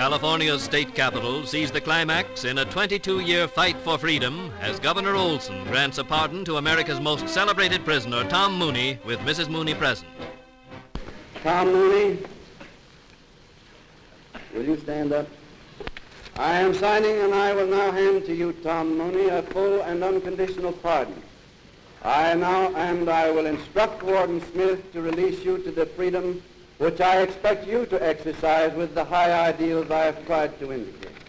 California's state capital sees the climax in a 22-year fight for freedom as Governor Olson grants a pardon to America's most celebrated prisoner, Tom Mooney, with Mrs. Mooney present. Tom Mooney, will you stand up? I am signing and I will now hand to you, Tom Mooney, a full and unconditional pardon. I now and I will instruct Warden Smith to release you to the freedom which I expect you to exercise with the high ideals I have tried to indicate.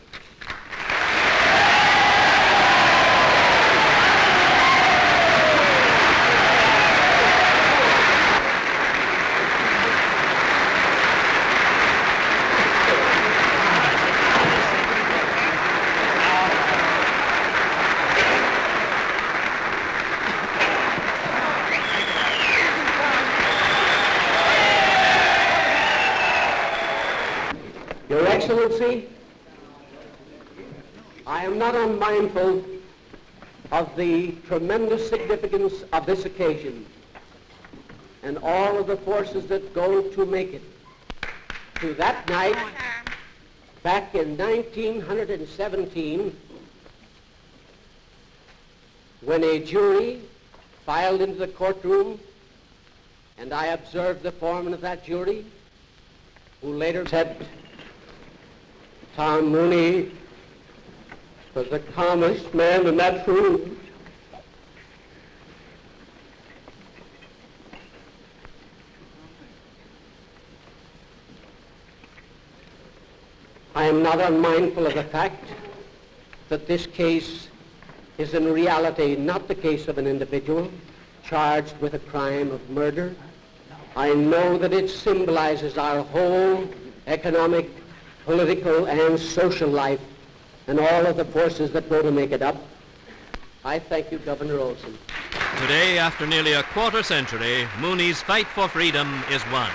Your Excellency, I am not unmindful of the tremendous significance of this occasion and all of the forces that go to make it. To that night, back in 1917, when a jury filed into the courtroom and I observed the foreman of that jury, who later said, Tom Mooney was the calmest man in that room. I am not unmindful of the fact that this case is in reality not the case of an individual charged with a crime of murder. I know that it symbolizes our whole economic, political, and social life and all of the forces that go to make it up. I thank you, Governor Olson. Today, after nearly a quarter century, Mooney's fight for freedom is won.